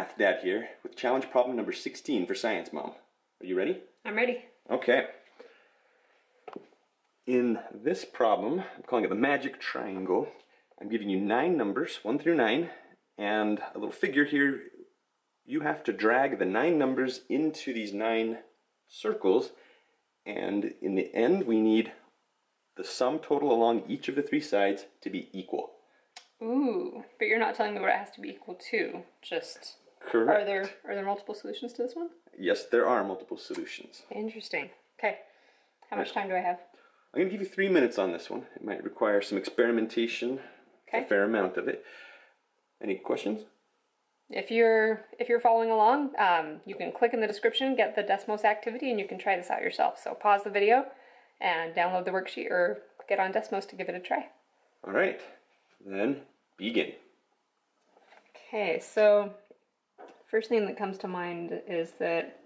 Math Dad here with challenge problem number 16 for Science Mom. Are you ready? I'm ready. Okay. In this problem, I'm calling it the magic triangle. I'm giving you nine numbers, one through nine, and a little figure here. You have to drag the nine numbers into these nine circles, and in the end, we need the sum total along each of the three sides to be equal. Ooh, but you're not telling me what it has to be equal to. Just Correct. are there are there multiple solutions to this one? Yes, there are multiple solutions. Interesting. Okay. How much time do I have? I'm going to give you three minutes on this one. It might require some experimentation, a fair amount of it. Any questions? If you're if you're following along, um, you can click in the description, get the Desmos activity, and you can try this out yourself. So pause the video and download the worksheet or get on Desmos to give it a try. All right, then begin. Okay, so first thing that comes to mind is that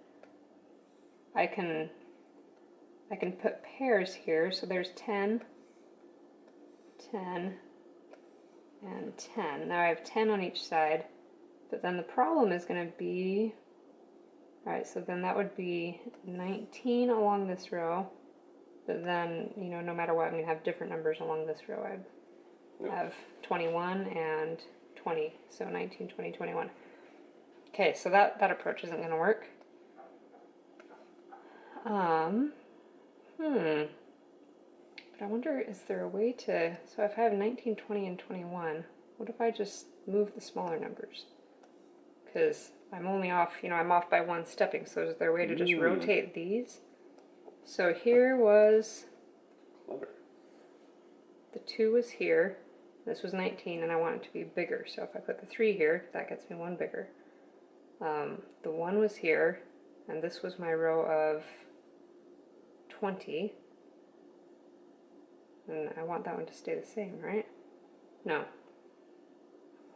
I can I can put pairs here. So there's 10, 10, and 10. Now I have 10 on each side, but then the problem is going to be all right, so then that would be 19 along this row. But then, you know, no matter what, I'm going to have different numbers along this row. I'd have 21 and 20. So 19, 20, 21. Okay, so that, that approach isn't going to work. Um, hmm. But I wonder, is there a way to... So if I have 19, 20, and 21, what if I just move the smaller numbers? Because I'm only off, you know, I'm off by one stepping, so is there a way to just Ooh. rotate these? So here was Clever. the 2 was here. This was 19, and I want it to be bigger. So if I put the 3 here, that gets me one bigger. Um, the 1 was here, and this was my row of 20. And I want that one to stay the same, right? No.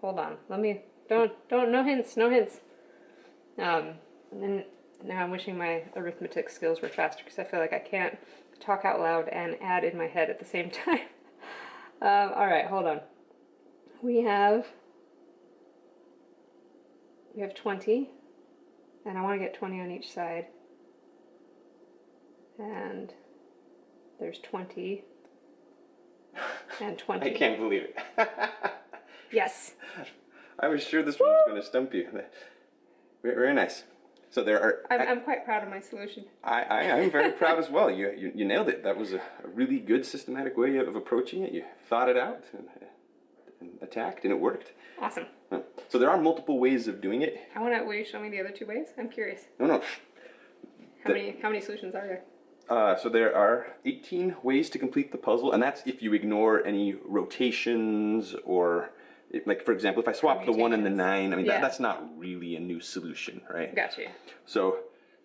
Hold on. Let me. Don't. Don't. No hints. No hints. Um, and now I'm wishing my arithmetic skills were faster because I feel like I can't talk out loud and add in my head at the same time. um, all right, hold on. We have we have 20, and I want to get 20 on each side. And there's 20 and 20. I can't believe it. Yes. I was sure this one was going to stump you. Very, nice. So there are. I'm, I'm quite proud of my solution. I, I, I'm very proud as well. You, you, you nailed it. That was a, a really good systematic way of approaching it. You thought it out and, and attacked, and it worked. Awesome. So there are multiple ways of doing it. I want to. Will you show me the other two ways? I'm curious. No, no. How The- many how many solutions are there? Uh, so there are 18 ways to complete the puzzle, and that's if you ignore any rotations or, it- like for example, if I swap the one and the nine, I mean Yeah. that, that's not really a new solution, right? Got you. So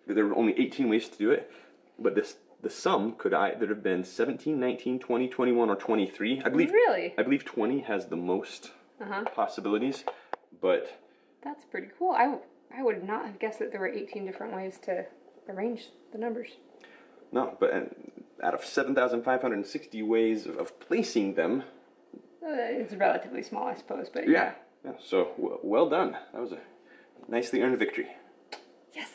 there were only 18 ways to do it, but this the sum could either have been 17, 19, 20, 21, or 23. I believe Really? I believe 20 has the most Uh huh. possibilities, but That's pretty cool. I I would not have guessed that there were 18 different ways to arrange the numbers. no, but out of 7,560 ways of, of placing them, Uh, it's relatively small, I suppose, but yeah, yeah. So w- well done. That was a nicely earned victory. Yes.